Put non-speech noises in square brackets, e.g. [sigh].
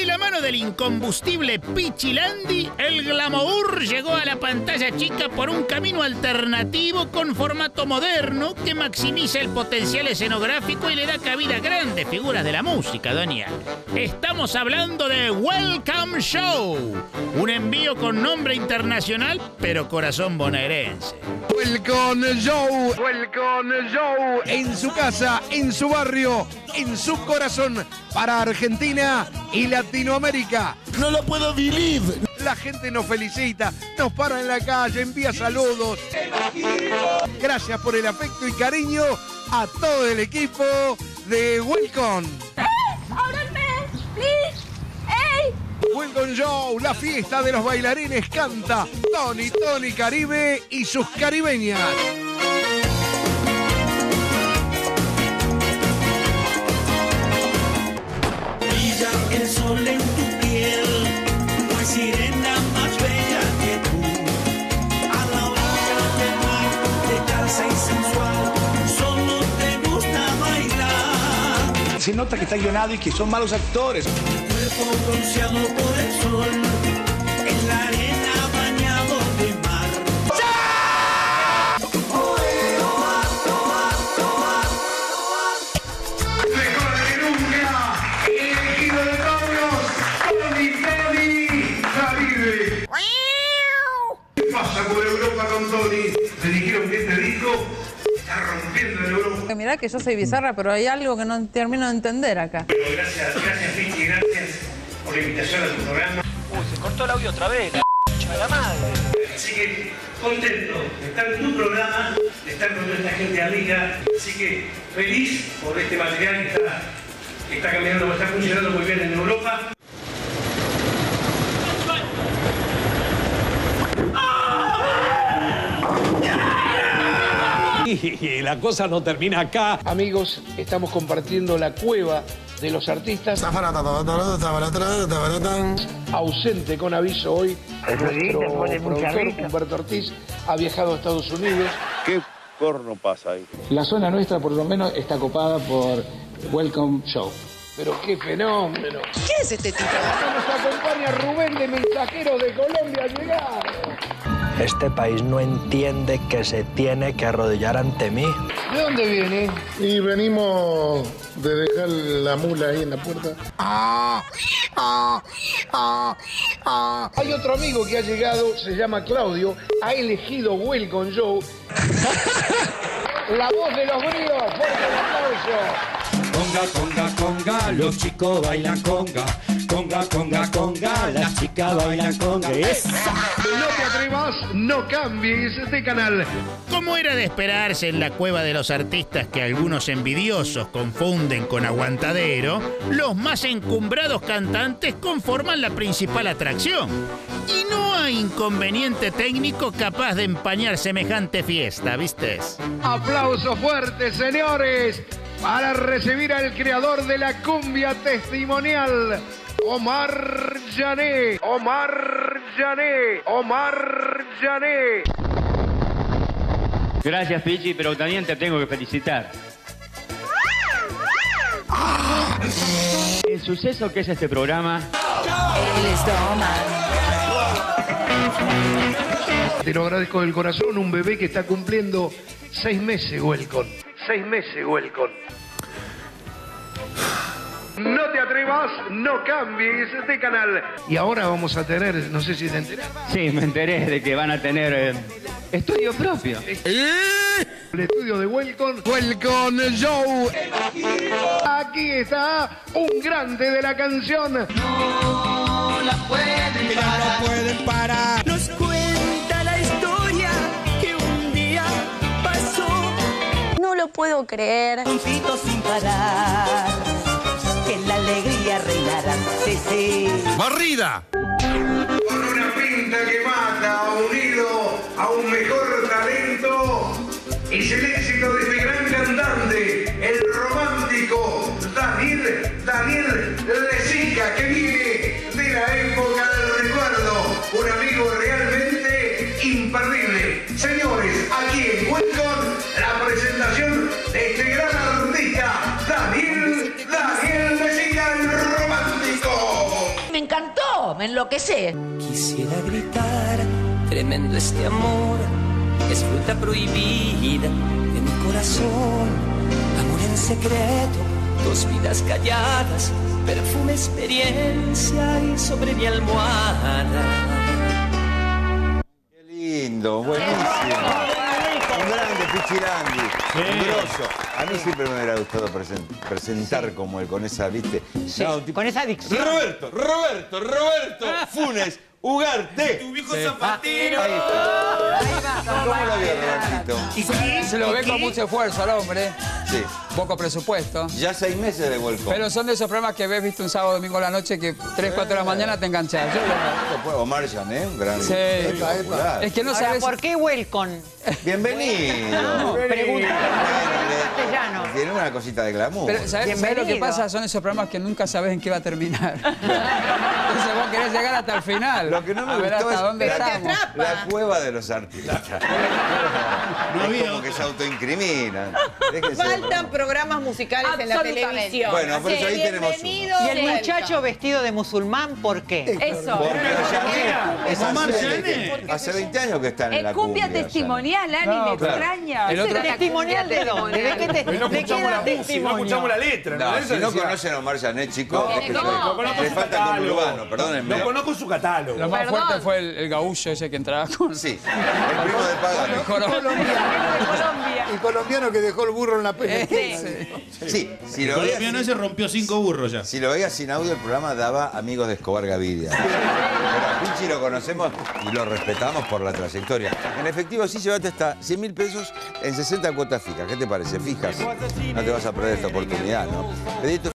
De la mano del incombustible Pichilandi, el glamour llegó a la pantalla chica por un camino alternativo con formato moderno que maximiza el potencial escenográfico y le da cabida a grandes figuras de la música, doña. Estamos hablando de Welcome Show, un envío con nombre internacional pero corazón bonaerense. Welcome Show, Welcome Show, en su casa, en su barrio, en su corazón, para Argentina y Latinoamérica. No lo puedo vivir. La gente nos felicita, nos para en la calle, envía saludos. Gracias por el afecto y cariño a todo el equipo de Welcome. Welcome Show, la fiesta de los bailarines canta Tony Tony Caribe y sus caribeñas. Sol en tu piel, no hay sirena más bella que tú. A la orilla del mar, de casa y sensual, solo te gusta bailar. Se nota que está guionado y que son malos actores. Cuerpo bronceado por el sol, Tony? Me dijeron que este disco está rompiendo en Europa. Mirá que yo soy bizarra, pero hay algo que no termino de entender acá. Gracias, gracias Pichi, gracias por la invitación a tu programa. Uy, se cortó el audio otra vez, la de la madre. Así que contento de estar en tu programa, de estar con toda esta gente amiga. Así que feliz por este material que está, que está caminando, que está funcionando muy bien en Europa. [laughs] Y la cosa no termina acá. Amigos, estamos compartiendo la cueva de los artistas. Ausente con aviso hoy, nuestro productor Humberto Ortiz ha viajado a Estados Unidos. ¿Qué corno pasa ahí? La zona nuestra por lo menos está copada por Welcome Show. Pero qué fenómeno. ¿Qué es este tipo? Nos acompaña Rubén de Mensajeros de Colombia llegado. Este país no entiende que se tiene que arrodillar ante mí. ¿De dónde viene? Y venimos de dejar la mula ahí en la puerta. Hay otro amigo que ha llegado, se llama Claudio, ha elegido Welcome Show. [laughs] La voz de los gringos, fuerte el aplauso. Conga, conga, conga, los chicos bailan conga. Conga, conga, conga, las chicas bailan conga. No te atrevas, no cambies de canal. Como era de esperarse en la cueva de los artistas que algunos envidiosos confunden con aguantadero, los más encumbrados cantantes conforman la principal atracción. Y no hay inconveniente técnico capaz de empañar semejante fiesta, ¿vistes? Aplauso fuerte, señores, para recibir al creador de la cumbia testimonial, Omar Jané. Omar Jané. Omar Jané. Gracias, Pichi, pero también te tengo que felicitar. El suceso que es este programa Te lo agradezco del corazón, un bebé que está cumpliendo seis meses, Welcome. Seis meses, Welcome. No te atrevas, no cambies de canal. Y ahora vamos a tener, no sé si te enteras, Sí, me enteré de que van a tener eh, estudio propio. el estudio de Welcome. Welcome Show. Aquí está un grande de la canción. No la pueden parar. No pueden parar. Puedo creer. Juntito sin parar. Que la alegría reinará. Sí, sí. ¡Barrida! Con una pinta que mata, unido a un mejor talento, es el éxito me enloquecé. Quisiera gritar, tremendo este amor, es fruta prohibida de mi corazón. Amor en secreto, dos vidas calladas, perfume, experiencia y sobre mi almohada. Qué lindo, buenísimo. Pichirandi, un grosso. A mí siempre me hubiera gustado presen- presentar como él, con esa, ¿viste? No, un tipo- Con esa adicción. Roberto, Roberto, Roberto, [laughs] Funes, Ugarte. Tu viejo zapatero. Ahí está. ¿Cómo lo vio, Robertito? Se lo ve con mucho esfuerzo al hombre, Sí. poco presupuesto. Ya seis meses de Welcome. Pero son de esos programas que ves, viste, un sábado domingo a la noche que 3, 4 de la mañana te enganchas. Yo lo- Omar Jané, un gran Sí. Es que no Ahora, sabes... ¿por qué Welcome? Bienvenido. Pregunta. Castellano. Tiene una cosita de glamour. Pero ¿sabes, sabes lo que pasa? Son esos programas que nunca sabes en qué va a terminar. [laughs] Entonces vos querés llegar hasta el final. Lo que no me a ver gustó hasta es dónde la, estamos. la cueva de los artistas. [laughs] es como que se autoincriminan. Faltan programas musicales en la televisión. Bueno, por eso ahí tenemos uno. Y el muchacho vestido de musulmán, ¿por qué? Eso. Porque es hace, Jané. hace 20 años que están en Es la cumbia cumbia. testimonial, Ani, No, me extraña. El otro- ¿Testimonial de dónde? ¿De qué no escuchamos la música, no testimonio? escuchamos la letra. No, si no conocen a Omar chicos, No, es que no, soy- no conozco le su falta catálogo. conurbano, perdónenme. No conozco su catálogo. Lo más Perdón. fuerte fue el, el gaullo ese que entraba con... Sí, el primo de Pagano. el. El colombiano que dejó el burro en la pena. Sí, si El lo veías colombiano ese rompió cinco burros ya. Si lo veías sin audio, el programa daba Amigos de Escobar Gaviria. [laughs] Pichi lo conocemos y lo respetamos por la trayectoria. En efectivo, sí llevaste hasta 100 mil pesos en 60 cuotas fijas. ¿Qué te parece? Fijas. No te vas a perder esta oportunidad, ¿no?